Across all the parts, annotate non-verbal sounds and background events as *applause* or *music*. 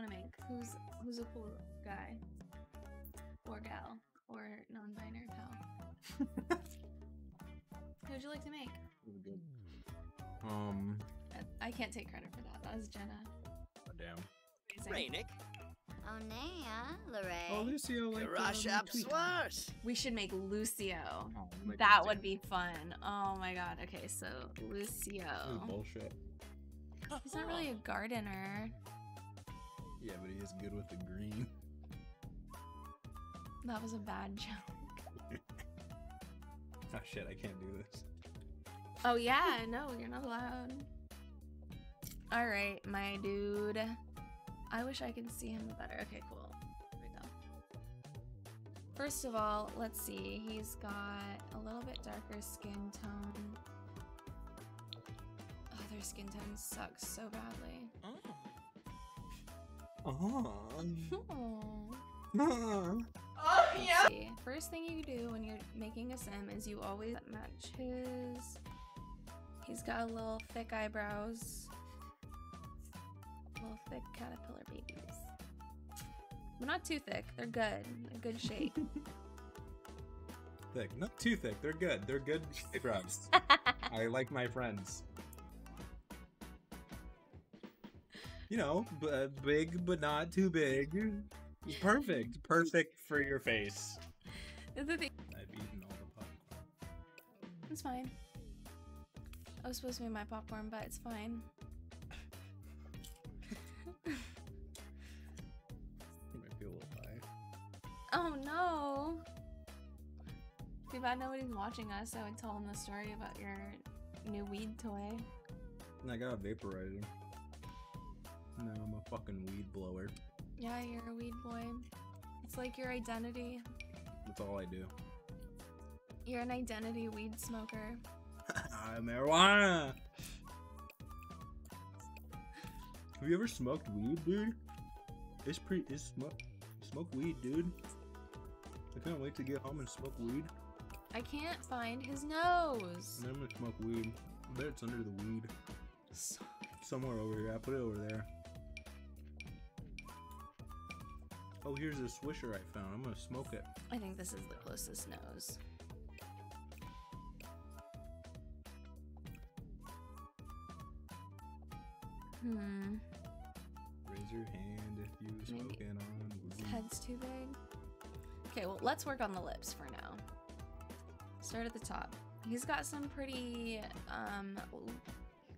want to make? Who's who's a cool guy or gal or non-binary pal? *laughs* Who would you like to make? Um, I, I can't take credit for that. That was Jenna. oh, damn. Amazing. Rainik. Onea, Lorraine. Oh, Lucio, like. Karash um, tweet. We should make Lucio. Oh, like That Lucio. would be fun. Oh my god. Okay, so Lucio. bullshit. He's not really a gardener. Yeah, but he is good with the green. *laughs* That was a bad joke. *laughs* Oh shit, I can't do this. Oh yeah, no, you're not allowed. All right, my dude. I wish I could see him better. Okay, cool. Here we go. First of all, let's see. He's got a little bit darker skin tone. Oh, their skin tone sucks so badly. Oh. *laughs* Oh. Oh, Let's. First thing you do when you're making a sim is you always match his. He's got a little thick eyebrows. Little thick caterpillar babies. But not too thick. They're good. A good *laughs* shape. thick, not too thick. They're good. They're good *laughs* eyebrows. I like my friends. You know, b- uh, big but not too big. Perfect. Perfect for your face. the thing. I've eaten all the popcorn. It's fine. I was supposed to be my popcorn, but it's fine. You *laughs* might be a little high. Oh no! Too bad nobody's watching us. I would tell them the story about your new weed toy. And I got a vaporizer. Now I'm a fucking weed blower. Yeah, you're a weed boy. It's like your identity. That's all I do. You're an identity weed smoker. *laughs* I'm marijuana. Have you ever smoked weed, dude? It's pretty. It's smoke. Smoke weed, dude. I can't wait to get home and smoke weed. I can't find his nose. I'm gonna smoke weed. I bet it's under the weed. Somewhere over here. I put it over there. Oh, here's a swisher I found. I'm gonna smoke it. I think this is the closest nose. Hmm. Raise your hand if you Maybe smoking on His head's too big. Okay, well, let's work on the lips for now. Start at the top. He's got some pretty, um,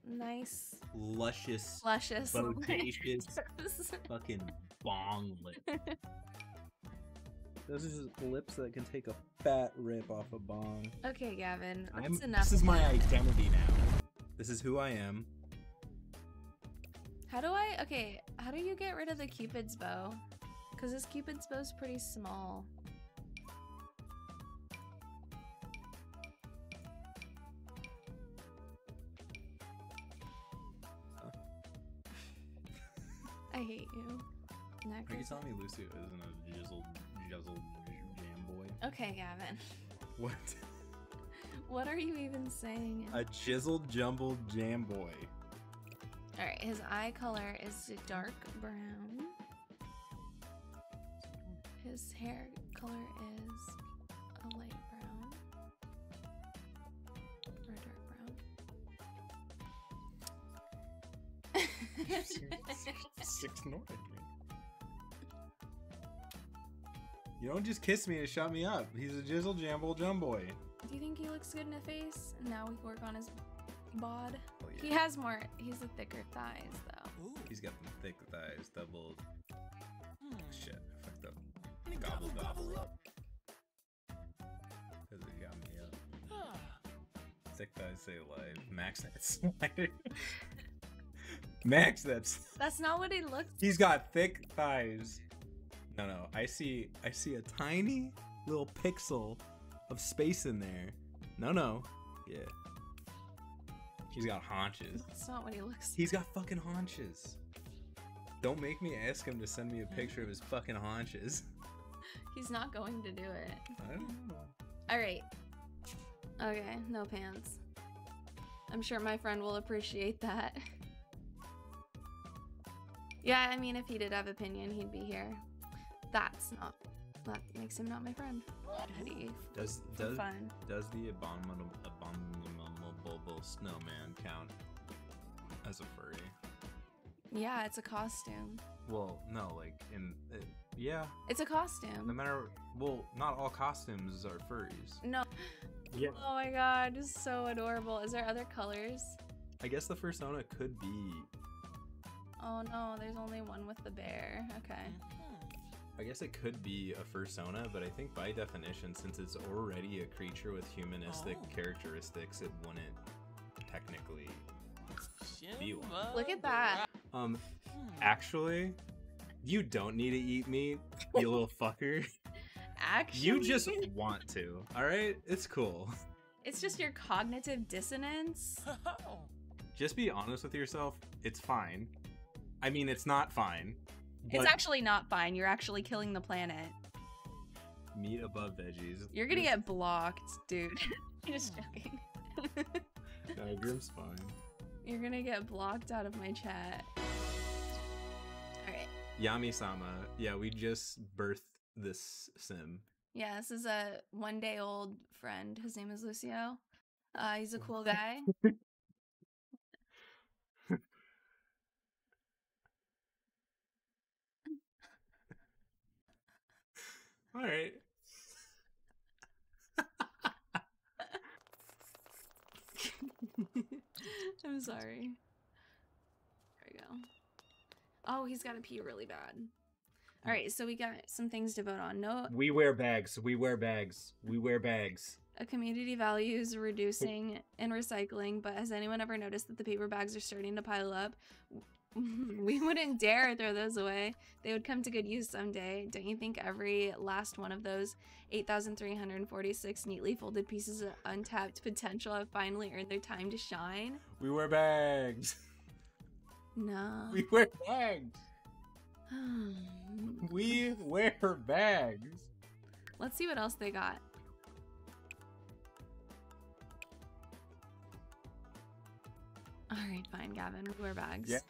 nice, Luscious, luscious bodacious, *laughs* fucking bong *laughs* lip. Those are just lips that can take a fat rip off a bong. okay, Gavin, that's I'm, enough. this is my that. identity now. This is who I am. How do I? Okay, how do you get rid of the cupid's bow? Because this cupid's bow's pretty small. I hate you. Next. Are you telling me Lucio isn't a jizzled, jizzled jam boy? Okay, Gavin. What? What are you even saying? A jizzled, jumbled jam boy. All right, his eye color is dark brown. His hair color is a light brown or a dark brown. Six north. You don't just kiss me and shut me up. He's a jizzle jamble jum boy. Do you think he looks good in the face? Now we work on his bod. Oh, He has more. He's a thicker thighs though. Ooh. He's got them thick thighs, double. Hmm. Shit, I fucked up. Gobble, gobble up. Because it got me up. Ah. Thick thighs say life. Max that's *laughs* Max that's. That's not what he looks. He's got thick thighs. No, no. I see. I see a tiny little pixel of space in there. No, no. Yeah. He's got haunches. That's not what he looks. Like. He's got fucking haunches. Don't make me ask him to send me a picture of his fucking haunches. *laughs* He's not going to do it. I don't know. All right. Okay, no pants. I'm sure my friend will appreciate that. *laughs* Yeah, I mean, if he did have opinion, he'd be here. That's not. That makes him not my friend. Eddie, Does does fun. does the abominable abominable snowman count as a furry? Yeah, it's a costume. Well, no, like in uh, yeah. It's a costume. No costume. matter well, not all costumes are furries. No. Yeah. Oh my god, it's so adorable. Is there other colors? I guess the fursona could be. Oh no, there's only one with the bear. Okay. I guess it could be a fursona, but I think by definition, since it's already a creature with humanistic Oh. characteristics, it wouldn't technically. Be one. Look at that. Um, actually, you don't need to eat meat, you little *laughs* fucker. Actually, You just want to. All right, it's cool. It's just your cognitive dissonance. *laughs* Just be honest with yourself. It's fine. I mean, it's not fine. It's actually not fine. You're actually killing the planet. meat above veggies. You're gonna get blocked, dude. *laughs* I'm just joking. *laughs* No, Grim's fine. You're gonna get blocked out of my chat. Alright. Yami Sama. Yeah, we just birthed this sim. Yeah, this is a one day old friend. His name is Lucio. Uh, he's a cool *laughs* guy. All right. *laughs* I'm sorry. There we go. Oh, he's got to pee really bad. All right, so we got some things to vote on. No, We wear bags. We wear bags. We wear bags. a community values reducing and recycling, but has anyone ever noticed that the paper bags are starting to pile up? *laughs* we wouldn't dare throw those away. They would come to good use someday. Don't you think every last one of those 8,346 neatly folded pieces of untapped potential have finally earned their time to shine? We wear bags. *laughs* No. We wear bags. *sighs* We wear bags. Let's see what else they got. All right, fine, Gavin. We wear bags. Yes.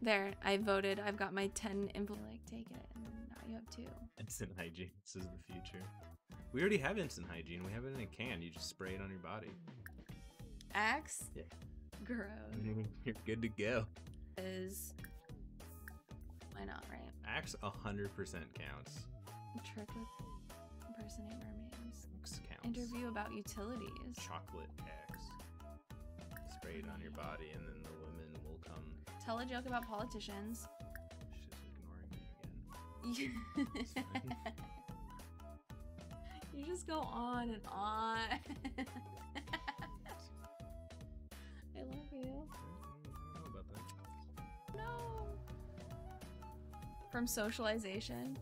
There, I voted. I've got my 10 info. Like, take it. And now you have two. Instant hygiene. This is the future. We already have instant hygiene. We have it in a can. You just spray it on your body. Axe? Yeah. Gross. *laughs* You're good to go. Is. Why not, right? Axe 100% counts. Trick with impersonate mermaids. Axe counts. Interview about utilities. Chocolate axe. Spray it on your body and then the women will come. Tell a joke about politicians. She's ignoring me again. You, just go on and on. *laughs* I love you. I don't know about that. No. From socialization.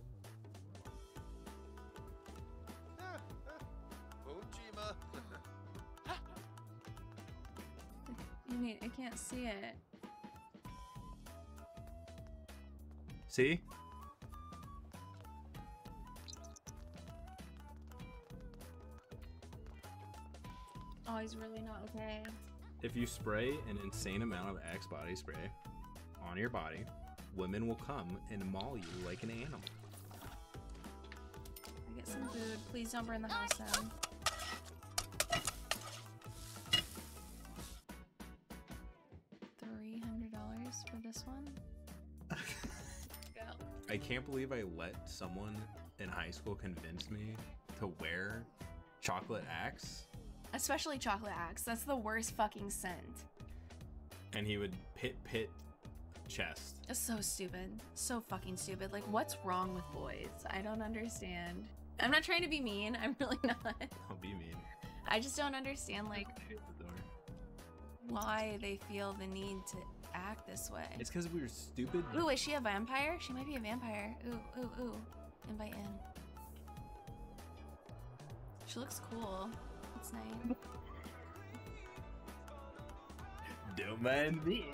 *laughs* Ojima. I mean, I can't see it. See? Oh, he's really not okay. If you spray an insane amount of Axe body spray on your body, women will come and maul you like an animal. I get some food. Please don't burn the house down. I can't believe I let someone in high school convince me to wear chocolate axe Especially chocolate axe. That's the worst fucking scent. and he would pit pit chest. It's so stupid. So fucking stupid. Like, what's wrong with boys? I don't understand. I'm not trying to be mean. I'm *laughs* really not. I'll be mean. I just don't understand, like, the door. why they feel the need to act this way. It's because we were stupid. Ooh, is she a vampire? She might be a vampire. Ooh, ooh, ooh. Invite in. She looks cool. That's nice. Don't mind me.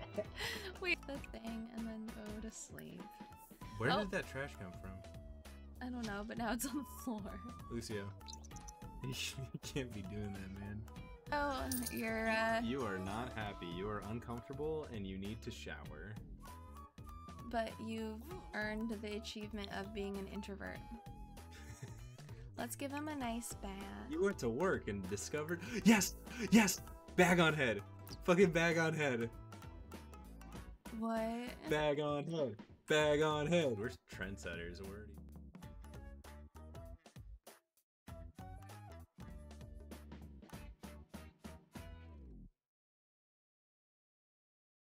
*laughs* Wait, the thing and then go to sleep. Where Oh. did that trash come from? I don't know, but now it's on the floor. Lucio. *laughs* You can't be doing that, man. Oh, you're, uh. You are not happy. You are uncomfortable and you need to shower. but you've earned the achievement of being an introvert. *laughs* Let's give him a nice bath. You went to work and discovered. Yes, yes, bag on head, fucking bag on head, What? bag on head, bag on head. We're trendsetters already.